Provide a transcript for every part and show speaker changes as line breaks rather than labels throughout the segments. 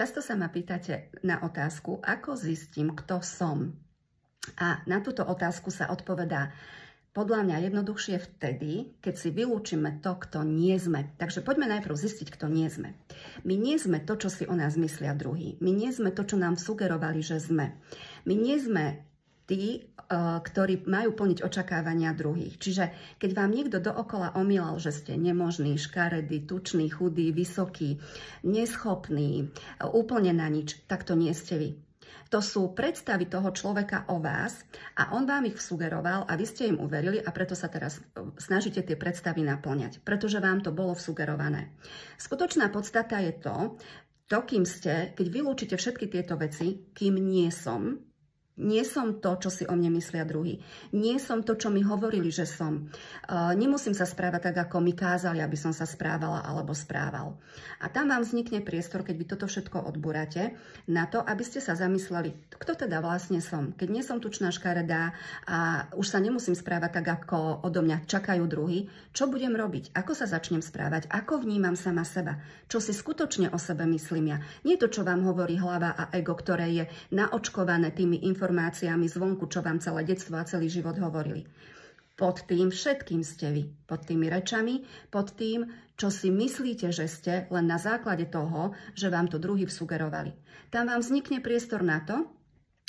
Často sa ma pýtate na otázku, ako zistím, kto som. A na túto otázku sa odpovedá podľa mňa jednoduchšie vtedy, keď si vylúčime to, kto nie sme. Takže poďme najprv zistiť, kto nie sme. My nie sme to, čo si o nás myslia druhý. My nie sme to, čo nám sugerovali, že sme. My nie sme tí, eh, ktorí majú plniť očakávania druhých. Čiže keď vám niekto dookola omýlal, že ste nemožný, škaredý, tučný, chudý, vysoký, neschopný, eh, úplne na nič, tak to nie ste vy. To sú predstavy toho človeka o vás a on vám ich sugeroval a vy ste im uverili a preto sa teraz eh, snažíte tie predstavy naplňať, pretože vám to bolo sugerované. Skutočná podstata je to, to, kým ste, keď vylúčite všetky tieto veci, kým nie som, nie som to, čo si o mne myslia druhý. Nie som to, čo mi hovorili, že som. Uh, nemusím sa správať tak, ako mi kázali, aby som sa správala alebo správal. A tam vám vznikne priestor, keď vy toto všetko odburáte, na to, aby ste sa zamysleli, kto teda vlastne som. Keď nie som tučná škaredá a už sa nemusím správať tak, ako odo mňa čakajú druhý, čo budem robiť? Ako sa začnem správať? Ako vnímam sama seba? Čo si skutočne o sebe myslím ja? Nie to, čo vám hovorí hlava a ego, ktoré je naočkované tými informáciami, informáciami zvonku, čo vám celé detstvo a celý život hovorili. Pod tým všetkým ste vy, pod tými rečami, pod tým, čo si myslíte, že ste, len na základe toho, že vám to druhý vsugerovali. Tam vám vznikne priestor na to,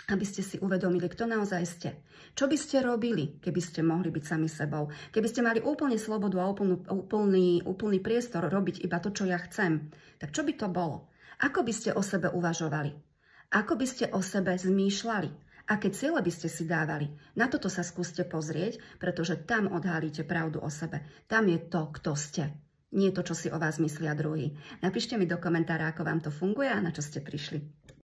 aby ste si uvedomili, kto naozaj ste. Čo by ste robili, keby ste mohli byť sami sebou? Keby ste mali úplne slobodu a úplný, úplný, úplný priestor robiť iba to, čo ja chcem, tak čo by to bolo? Ako by ste o sebe uvažovali? Ako by ste o sebe zmýšľali? Aké ciele by ste si dávali? Na toto sa skúste pozrieť, pretože tam odhalíte pravdu o sebe. Tam je to, kto ste. Nie to, čo si o vás myslia druhý. Napíšte mi do komentára, ako vám to funguje a na čo ste prišli.